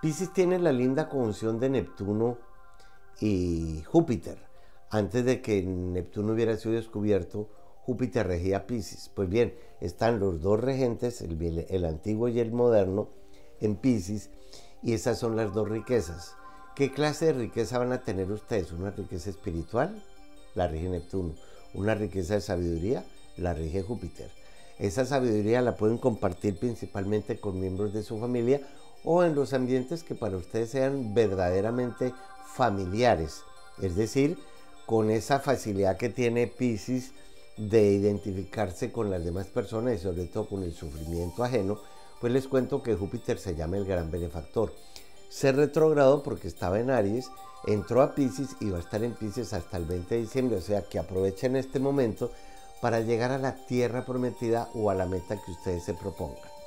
Pisces tiene la linda conjunción de Neptuno y Júpiter. Antes de que Neptuno hubiera sido descubierto, Júpiter regía Pisces. Pues bien, están los dos regentes, el, antiguo y el moderno, en Pisces, y esas son las dos riquezas. ¿Qué clase de riqueza van a tener ustedes? ¿Una riqueza espiritual? La rige Neptuno. ¿Una riqueza de sabiduría? La rige Júpiter. Esa sabiduría la pueden compartir principalmente con miembros de su familia o en los ambientes que para ustedes sean verdaderamente familiares. Es decir, con esa facilidad que tiene Pisces de identificarse con las demás personas y sobre todo con el sufrimiento ajeno, pues les cuento que Júpiter se llama el gran benefactor. Se retrogradó porque estaba en Aries, entró a Pisces y va a estar en Pisces hasta el 20 de diciembre, o sea que aprovechen este momento para llegar a la tierra prometida o a la meta que ustedes se propongan.